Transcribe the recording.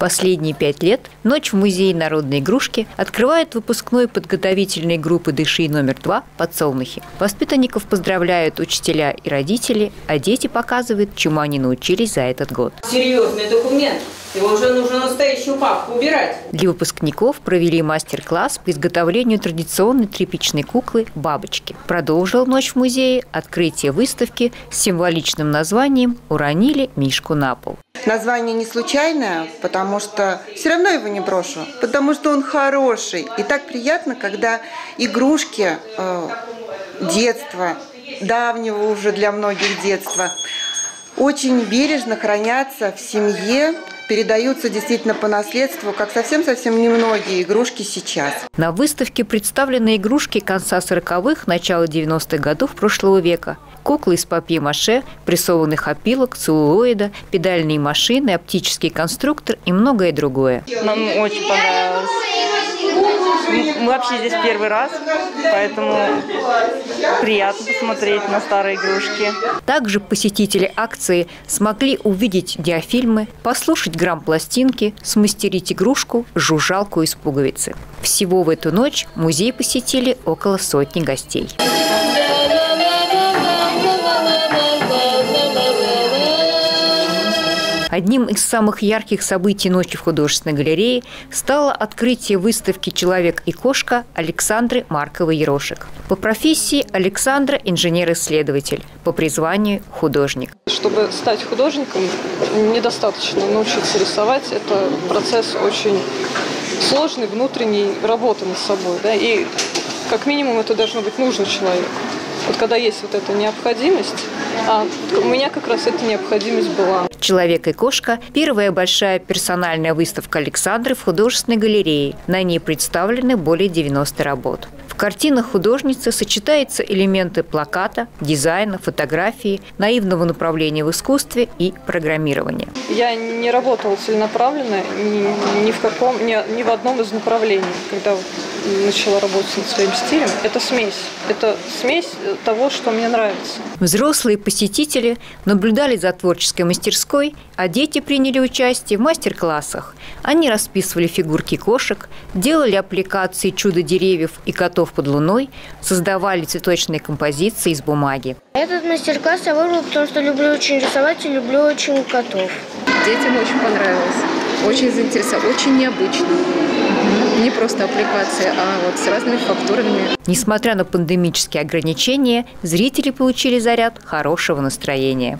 Последние пять лет «Ночь в музее народной игрушки» открывает выпускной подготовительной группы «Дыши» номер два «Подсолнухи». Воспитанников поздравляют учителя и родители, а дети показывают, чему они научились за этот год. Серьезный документ. Его уже нужно настоящую папку убирать. Для выпускников провели мастер-класс по изготовлению традиционной тряпичной куклы «Бабочки». Продолжил ночь в музее открытие выставки с символичным названием «Уронили Мишку на пол». Название не случайное, потому что все равно его не брошу, потому что он хороший. И так приятно, когда игрушки э, детства, давнего уже для многих детства, очень бережно хранятся в семье, передаются действительно по наследству, как совсем-совсем немногие игрушки сейчас. На выставке представлены игрушки конца 40-х, начала 90-х годов прошлого века. Куклы из папье-маше, прессованных опилок, целлулоида, педальные машины, оптический конструктор и многое другое. Нам очень понравилось. Мы вообще здесь первый раз, поэтому приятно посмотреть на старые игрушки. Также посетители акции смогли увидеть диафильмы, послушать грамм-пластинки, смастерить игрушку, жужжалку из пуговицы. Всего в эту ночь музей посетили около сотни гостей. Одним из самых ярких событий ночи в художественной галерее стало открытие выставки «Человек и кошка» Александры Марковой-Ерошек. По профессии Александра – инженер-исследователь, по призванию – художник. Чтобы стать художником, недостаточно научиться рисовать. Это процесс очень сложный, внутренней работы над собой. Да? И как минимум это должно быть нужно человеку. Вот когда есть вот эта необходимость, а у меня как раз эта необходимость была. «Человек и кошка» – первая большая персональная выставка Александры в художественной галерее. На ней представлены более 90 работ. В картинах художницы сочетаются элементы плаката, дизайна, фотографии, наивного направления в искусстве и программирования. Я не работала целенаправленно ни, ни в каком, ни, ни в одном из направлений, когда начала работать над своим стилем. Это смесь. Это смесь того, что мне нравится. Взрослые посетители наблюдали за творческой мастерской, а дети приняли участие в мастер-классах. Они расписывали фигурки кошек, делали аппликации чудо деревьев и котов под луной, создавали цветочные композиции из бумаги. Этот мастер-класс я выбрала, потому что люблю очень рисовать и люблю очень котов. Детям очень понравилось. Очень заинтересовало, очень необычно. Не просто аппликация, а вот с разными фактурами. Несмотря на пандемические ограничения, зрители получили заряд хорошего настроения.